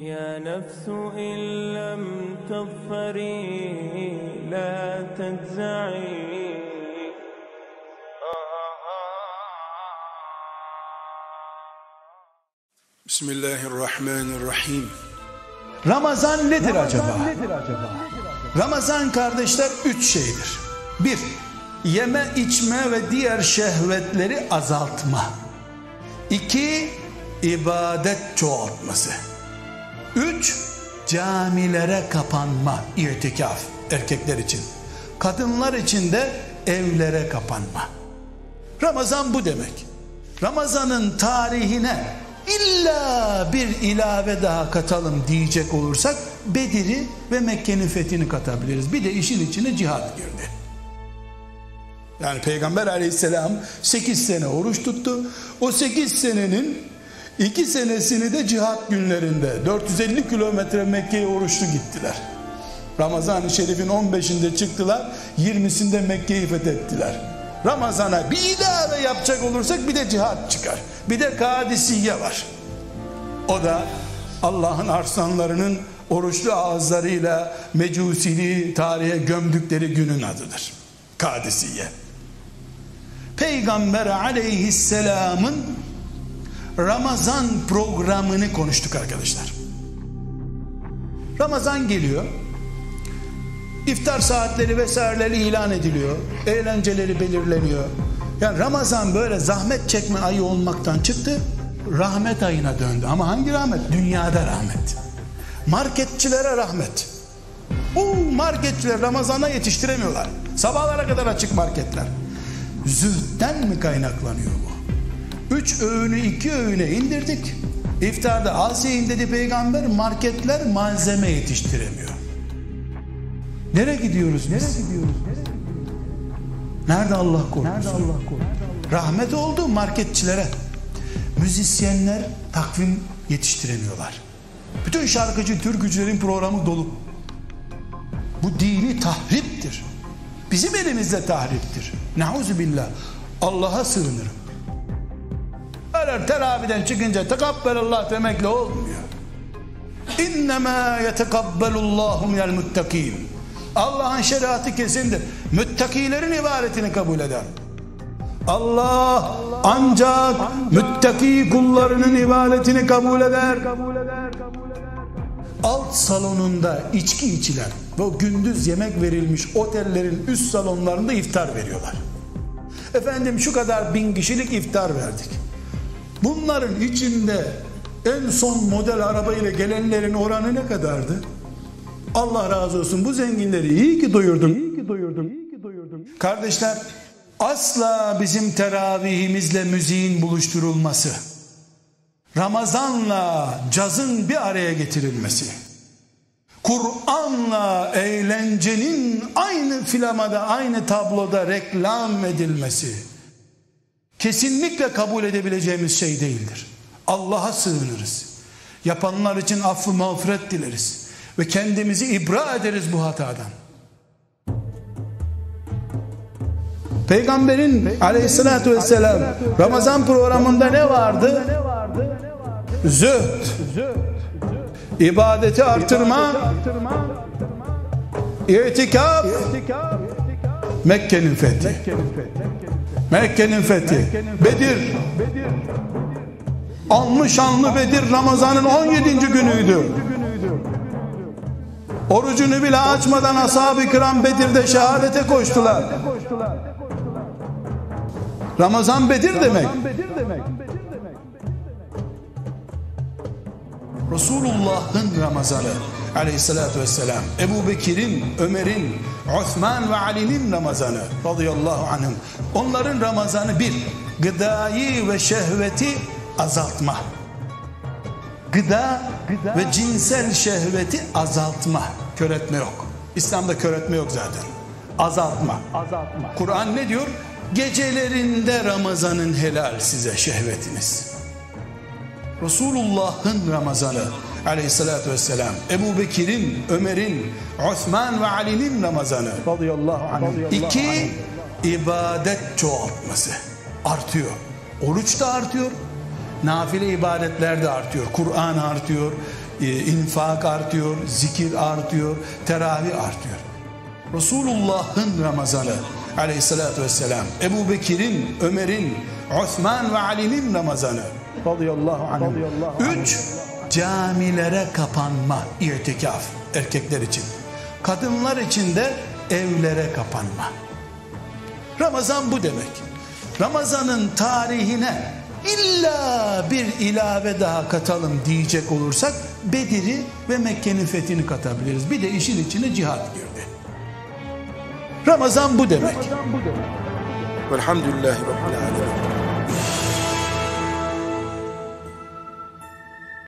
يا نفس إن لم تظفري لا تجزعي Bismillahirrahmanirrahim. Ramazan nedir acaba? Ramazan kardeşler üç şeydir. Bir, yeme içme ve diğer şehvetleri azaltma. İki, ibadet çoğaltması. Üç, camilere kapanma, irtikaf erkekler için. Kadınlar için de evlere kapanma. Ramazan bu demek. Ramazanın tarihine illa bir ilave daha katalım diyecek olursak Bedir'i ve Mekke'nin fethini katabiliriz. Bir de işin içine cihat girdi. Yani Peygamber aleyhisselam 8 sene oruç tuttu. O 8 senenin 2 senesini de cihat günlerinde 450 kilometre Mekke'ye oruçlu gittiler. Ramazan-ı Şerif'in 15'inde çıktılar, 20'sinde Mekke'yi fethettiler. Ramazana bir ilave yapacak olursak bir de cihat çıkar. Bir de Kadisiye var. O da Allah'ın arslanlarının oruçlu ağızlarıyla mecusiliği tarihe gömdükleri günün adıdır. Kadisiye. Peygamber aleyhisselamın Ramazan programını konuştuk arkadaşlar. Ramazan geliyor. İftar saatleri vesaireleri ilan ediliyor. Eğlenceleri belirleniyor. Yani Ramazan böyle zahmet çekme ayı olmaktan çıktı. Rahmet ayına döndü. Ama hangi rahmet? Dünyada rahmet. Marketçilere rahmet. Bu marketçiler Ramazan'a yetiştiremiyorlar. Sabahlara kadar açık marketler. Zühtten mi kaynaklanıyor bu? Üç öğünü iki öğüne indirdik. İftarda az yiyin dedi peygamber. Marketler malzeme yetiştiremiyor. Nereye gidiyoruz? Nereye gidiyoruz? Nerede Allah korusun? Nerede Allah korusun? Rahmet oldu marketçilere. Müzisyenler takvim yetiştiremiyorlar. Bütün şarkıcı, türkücülerin programı dolu. Bu dini tahriptir. Bizim elimizde tahriptir. Nauzu billah. Allah'a sığınırım. Öyle teraviden çıkınca tekabbelallah demekle olmuyor. İnnemâ yetekabbelullâhu minel muttakîn. Allah'ın şeriatı kesindir. Müttakilerin ibadetini kabul eder. Allah ancak müttaki kullarının ibadetini kabul eder. Alt salonunda içki içilen ve gündüz yemek verilmiş otellerin üst salonlarında iftar veriyorlar. Efendim şu kadar bin kişilik iftar verdik. Bunların içinde en son model arabayla gelenlerin oranı ne kadardı? Allah razı olsun bu zenginleri iyi ki doyurdum. İyi ki doyurdum. İyi ki doyurdum. Kardeşler asla bizim teravihimizle müziğin buluşturulması, Ramazanla cazın bir araya getirilmesi, Kur'an'la eğlencenin aynı filamada, aynı tabloda reklam edilmesi kesinlikle kabul edebileceğimiz şey değildir. Allah'a sığınırız. Yapanlar için affı mağfiret dileriz ve kendimizi ibra ederiz bu hatadan. Peygamberin aleyhissalatü vesselam Ramazan programında ne vardı? Zühd, ibadeti artırma, itikaf, Mekke'nin fethi. Mekke'nin fethi. Bedir. Anlı şanlı Bedir Ramazan'ın 17. günüydü. Orucunu bile açmadan ashab-ı kiram Bedir'de şehadete koştular. Ramazan Bedir demek. Resulullah'ın Ramazanı aleyhissalatü vesselam. Ebu Bekir'in, Ömer'in, Osman ve Ali'nin Ramazanı radıyallahu anhüm onların Ramazanı bir gıdayı ve şehveti azaltma. Gıda, gıda ve cinsel şehveti azaltma. Köretme yok. İslam'da köretme yok zaten. Azaltma, azaltma. Kur'an ne diyor? Gecelerinde Ramazan'ın helal size şehvetiniz Resulullah'ın Ramazanı aleyhissalatü vesselam Ebu Bekir'in, Ömer'in, Osman ve Ali'nin Ramazanı radıyallahu anh. İki, ibadet çoğaltması artıyor. Oruç da artıyor. Nafile ibadetler de artıyor. Kur'an artıyor. e, infak artıyor, zikir artıyor, teravih artıyor. Resulullah'ın Ramazanı aleyhissalatü vesselam, Ebu Bekir'in, Ömer'in, Osman ve Ali'nin Ramazanı radıyallahu anh. Üç, camilere kapanma, itikaf erkekler için. Kadınlar için de evlere kapanma. Ramazan bu demek. Ramazan'ın tarihine illa bir ilave daha katalım diyecek olursak Bedir'i ve Mekke'nin fethini katabiliriz. Bir de işin içine cihat girdi. Ramazan bu demek. Velhamdülillahi Rabbil Alemin.